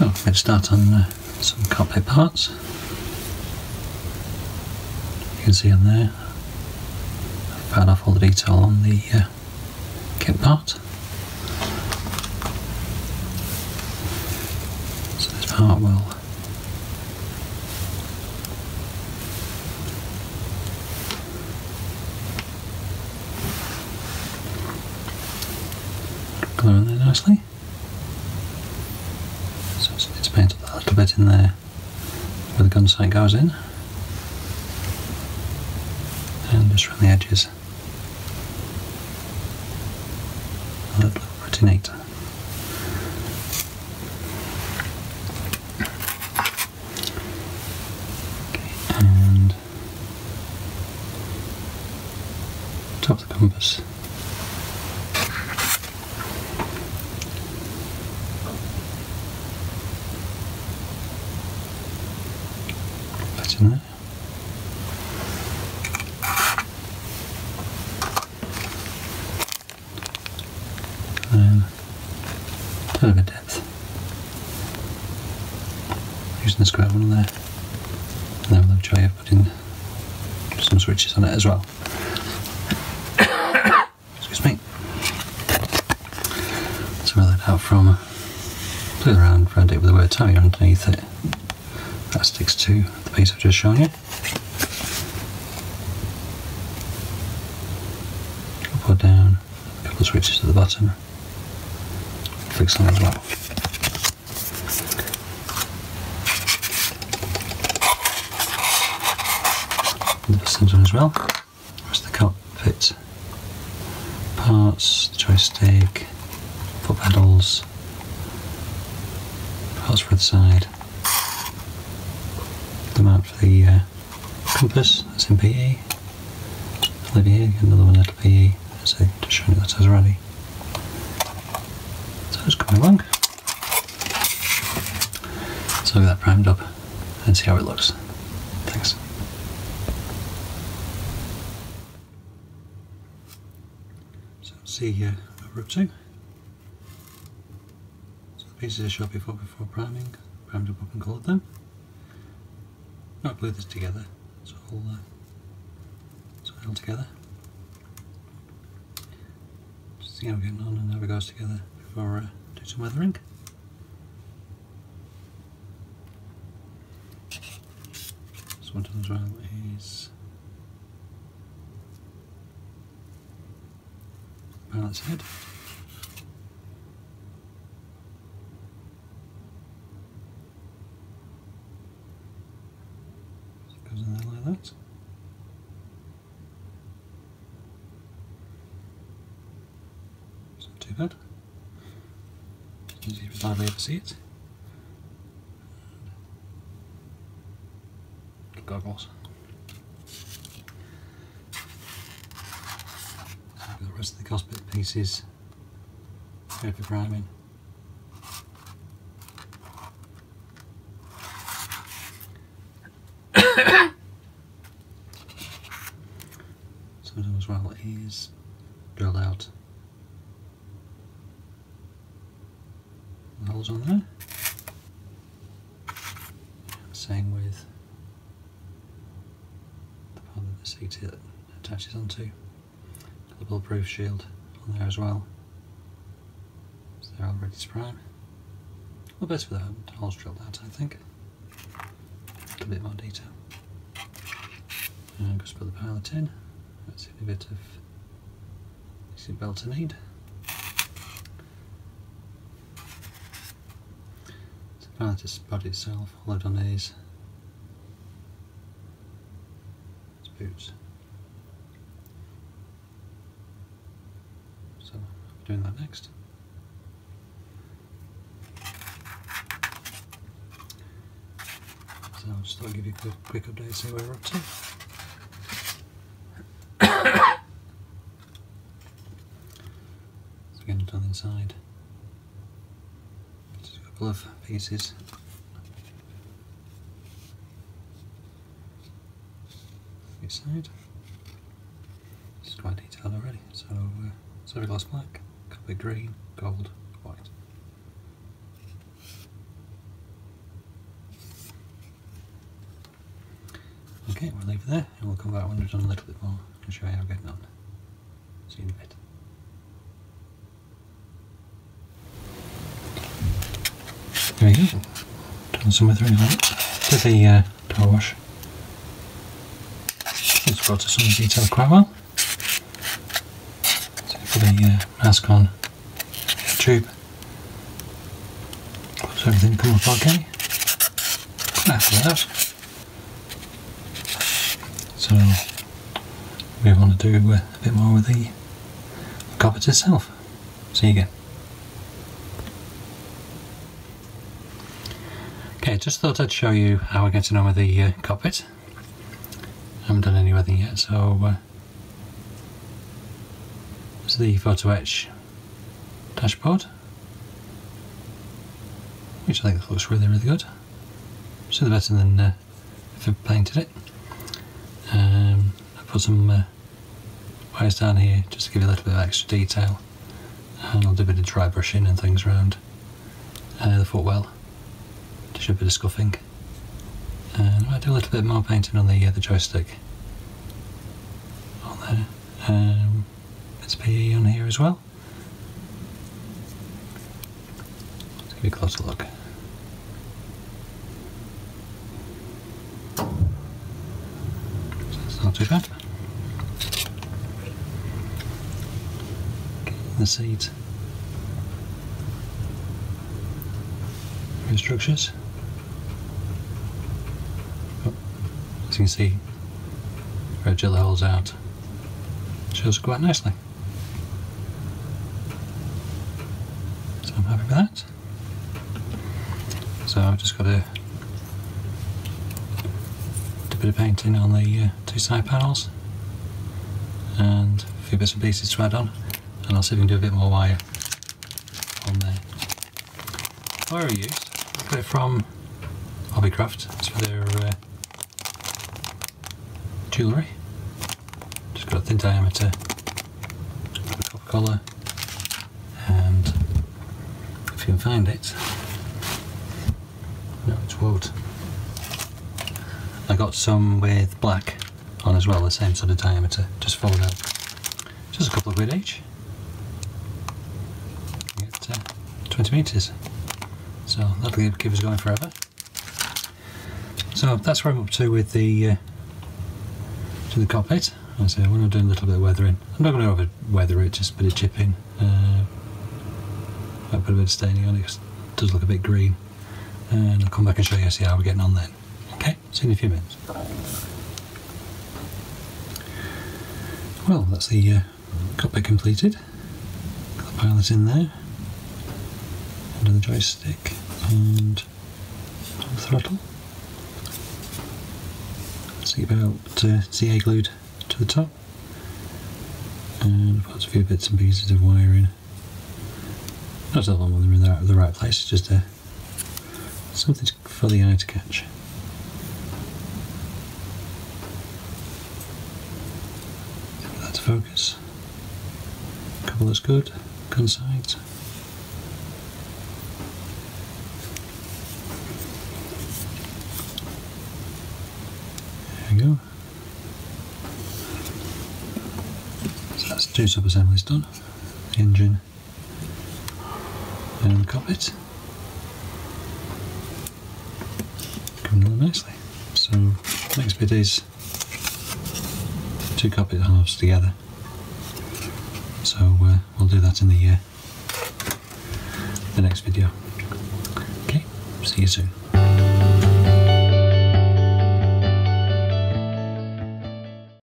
So let's start on uh, some cockpit parts. You can see on there, I've found off all the detail on the uh, kit part. So this part will go in there nicely. It's painted a little bit in there where the gun sight goes in. And just around the edges. That look pretty neat. Okay, and top of the compass. In there. And of depth. Using the square one there. And then we'll try putting some switches on it as well. Excuse me. So roll that out from play around round it with the word tire underneath it. That sticks to piece I've just shown you. I'll put down a couple of switches at the bottom. Fix them as well. And the pistons on as well. Of the cockpit parts, the joystick, foot pedals, parts for the side the uh, compass, that's in PE. Over here, another one at PE, so just showing you that has already. So it's coming along. So get that primed up and see how it looks. Thanks. So see uh, what we're up to. So the pieces I showed before before priming, primed up and coloured them. Not glue this together, it's all, uh, it's all together. Just see how we're getting on and how it goes together before uh, do some weathering. So one as well is pilot's head. goes in there like that. It's not too bad. Easy to hardly ever see it. Goggles. The rest of the cockpit pieces for priming. So as well is drilled out the holes on there. Same with the part that the seat attaches onto. The bulletproof shield on there as well. So they're all ready to prime. Little bit with the holes drilled out I think. A bit more detail. And just put the pilot in. That's a bit of seat belt to need. The pilot's body itself, hollowed on his, his boots. So doing that next. So I'll just I'd give you a quick, quick update, see where we're up to. So again, on the inside, just couple of pieces. This Side. It's quite detailed already. So, uh, Silverglass black, copper green, gold, white. Okay, we'll leave it there and we'll come back when we've done a little bit more and show you how I'm getting on. See you in a bit. There we go. Done some weathering on it. Did the uh, power wash. It's brought to some detail quite well. So put a uh, mask on tube. So everything come up okay. After that. So we want to do uh, a bit more with the carpet itself. See you again. Just thought I'd show you how we're getting on with the uh, cockpit. I haven't done any weathering yet, so uh, this is the photo etch dashboard, which I think looks really, really good. Still better than uh, if I painted it. Um, I put some uh, wires down here just to give you a little bit of extra detail, and I'll do a bit of dry brushing and things around uh, the footwell a bit of scuffing. And I might do a little bit more painting on the uh, the joystick on there. Um, it's PE on here as well. Let's give you a closer look. So it's not too bad. The seat. Structures. Oh, as you can see, where drill the holes out shows quite nicely. So I'm happy with that. So I've just got a, a bit of painting on the uh, two side panels and a few bits and pieces to add on and I'll see if we can do a bit more wire on there. Wire I used, I got it from Hobbycraft, it's for their uh, jewellery. Just got a thin diameter, copper collar and if you can find it, no it's wood. I got some with black on as well, the same sort of diameter, just folded out. Just a couple of quid each. Get uh, 20 metres. So that'll keep us going forever. So that's where I'm up to with the uh, to the cockpit. I say when I'm doing a little bit of weathering. I'm not going to over weather it, just a bit of chipping. Uh, I put a bit of staining on it, it does look a bit green. And I'll come back and show you see how we're getting on then. Okay, see you in a few minutes. Well, that's the uh, cockpit completed. Got the pilot in there, under the joystick, and the See about uh, CA glued to the top, and I've a few bits and pieces of wiring. Not all of them in the, the right place, just a, something for the eye to catch. That to focus. Couple that's good, concise. There we go. So that's two sub-assemblies done. Engine and cockpit. Coming along nicely. So next bit is two cockpit halves together. So uh, we'll do that in the uh, the next video. Okay, see you soon.